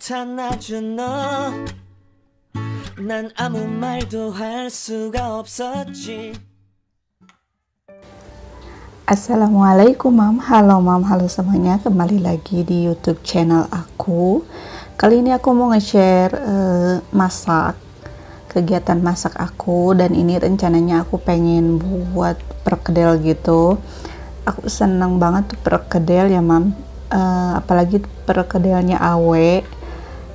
나타나준 너난 아무 말도 할 수가 없었지 Assalamualaikum mam, halo mam, halo semuanya Kembali lagi di youtube channel aku Kali ini aku mau nge-share uh, masak Kegiatan masak aku Dan ini rencananya aku pengen buat perkedel gitu Aku seneng banget tuh perkedel ya mam uh, Apalagi perkedelnya awe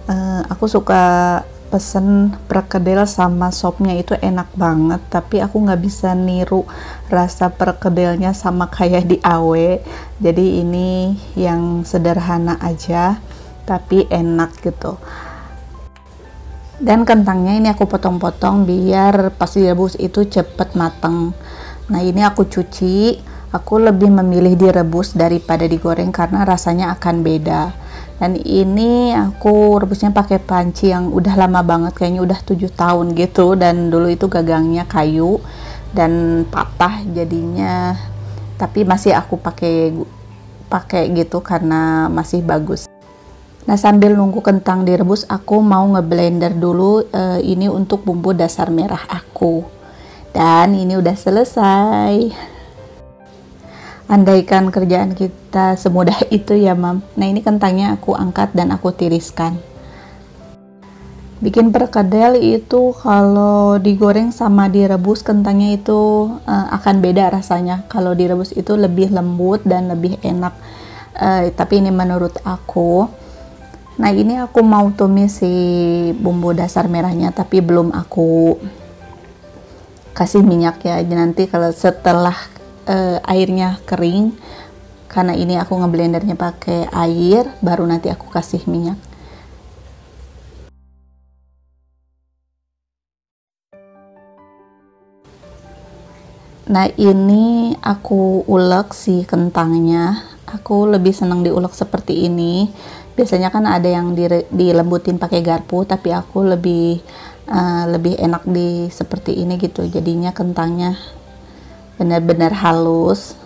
uh, Aku suka pesen perkedel sama sopnya itu enak banget tapi aku nggak bisa niru rasa perkedelnya sama kayak di awe jadi ini yang sederhana aja tapi enak gitu. Dan kentangnya ini aku potong-potong biar pas direbus itu cepet mateng. Nah ini aku cuci. Aku lebih memilih direbus daripada digoreng karena rasanya akan beda dan ini aku rebusnya pakai panci yang udah lama banget kayaknya udah tujuh tahun gitu. Dan dulu itu gagangnya kayu dan patah jadinya. Tapi masih aku pakai pakai gitu karena masih bagus. Nah sambil nunggu kentang direbus aku mau ngeblender dulu uh, ini untuk bumbu dasar merah aku. Dan ini udah selesai andaikan kerjaan kita semudah itu ya mam. Nah ini kentangnya aku angkat dan aku tiriskan. Bikin perkedel itu kalau digoreng sama direbus kentangnya itu uh, akan beda rasanya. Kalau direbus itu lebih lembut dan lebih enak. Uh, tapi ini menurut aku. Nah ini aku mau tumis si bumbu dasar merahnya tapi belum aku kasih minyak ya. Nanti kalau setelah uh, airnya kering karena ini aku ngeblendernya pakai air baru nanti aku kasih minyak. Nah ini aku ulek si kentangnya. Aku lebih senang diulek seperti ini. Biasanya kan ada yang dilembutin pakai garpu tapi aku lebih uh, lebih enak di seperti ini gitu jadinya kentangnya benar-benar halus.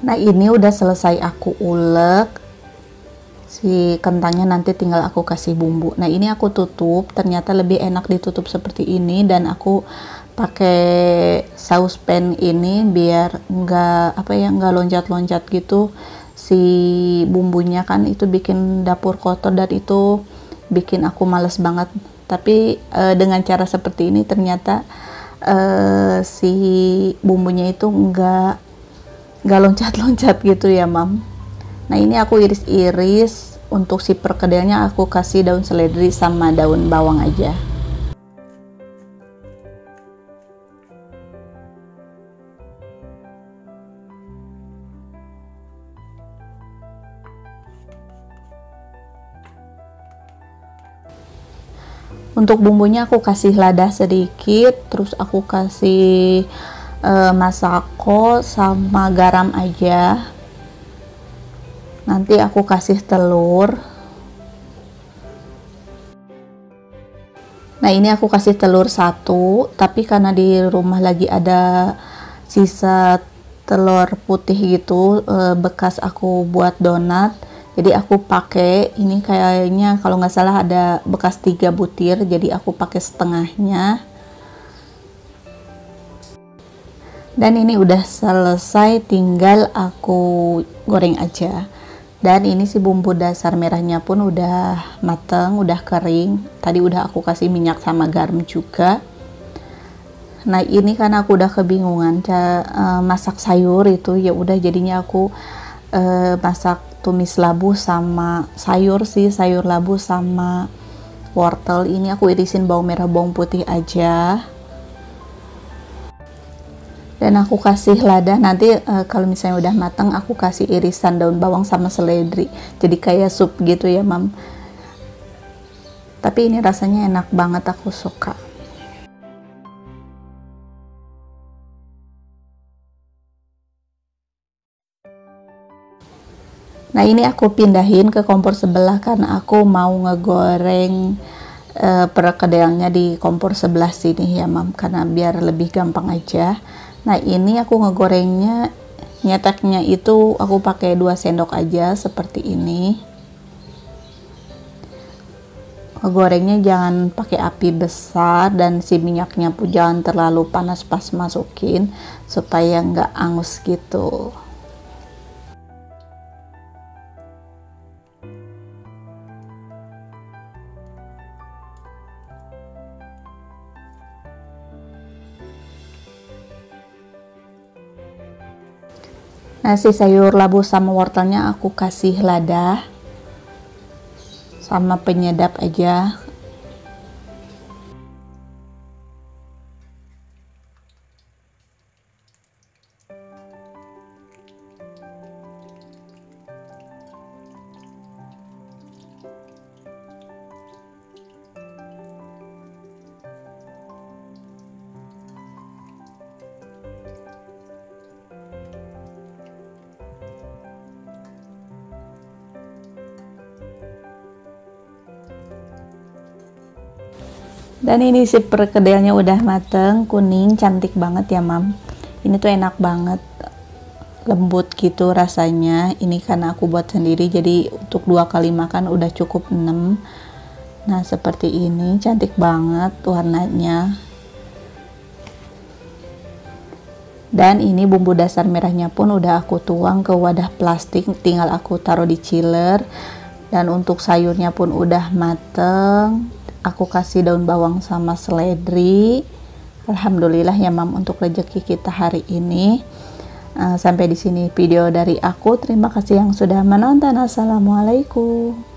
Nah ini udah selesai aku ulek si kentangnya nanti tinggal aku kasih bumbu. Nah ini aku tutup ternyata lebih enak ditutup seperti ini dan aku pakai saus pan ini biar enggak apa ya enggak loncat-loncat gitu si bumbunya kan. Itu bikin dapur kotor dan itu bikin aku males banget. Tapi e, dengan cara seperti ini ternyata e, si bumbunya itu enggak enggak loncat-loncat gitu ya mam Nah ini aku iris-iris untuk si perkedelnya aku kasih daun seledri sama daun bawang aja. Untuk bumbunya aku kasih lada sedikit, terus aku kasih uh, masako sama garam aja nanti aku kasih telur. Nah ini aku kasih telur satu tapi karena di rumah lagi ada sisa telur putih gitu e, bekas aku buat donat jadi aku pakai. Ini kayaknya kalau nggak salah ada bekas tiga butir jadi aku pakai setengahnya. Dan ini udah selesai tinggal aku goreng aja dan ini si bumbu dasar merahnya pun udah mateng udah kering. Tadi udah aku kasih minyak sama garam juga. Nah ini kan aku udah kebingungan uh, masak sayur itu ya udah jadinya aku uh, masak tumis labu sama sayur sih sayur labu sama wortel. Ini aku irisin bawang merah bawang putih aja dan aku kasih lada. Nanti uh, kalau misalnya udah matang aku kasih irisan daun bawang sama seledri. Jadi kayak sup gitu ya mam. Tapi ini rasanya enak banget aku suka. Nah ini aku pindahin ke kompor sebelah karena aku mau ngegoreng uh, perkedelnya di kompor sebelah sini ya mam. Karena biar lebih gampang aja. Nah ini aku ngegorengnya nyeteknya itu aku pakai 2 sendok aja seperti ini. Ngegorengnya jangan pakai api besar dan si minyaknya pun jangan terlalu panas pas masukin supaya nggak angus gitu. Nasi sayur labu sama wortelnya aku kasih lada sama penyedap aja dan ini si perkedelnya udah mateng kuning cantik banget ya mam. Ini tuh enak banget lembut gitu rasanya. Ini karena aku buat sendiri jadi untuk dua kali makan udah cukup 6 nah seperti ini cantik banget warnanya. Dan ini bumbu dasar merahnya pun udah aku tuang ke wadah plastik tinggal aku taruh di chiller. Dan untuk sayurnya pun udah mateng aku kasih daun bawang sama seledri. Alhamdulillah ya mam untuk rezeki kita hari ini. Uh, sampai di sini video dari aku. Terima kasih yang sudah menonton. Assalamualaikum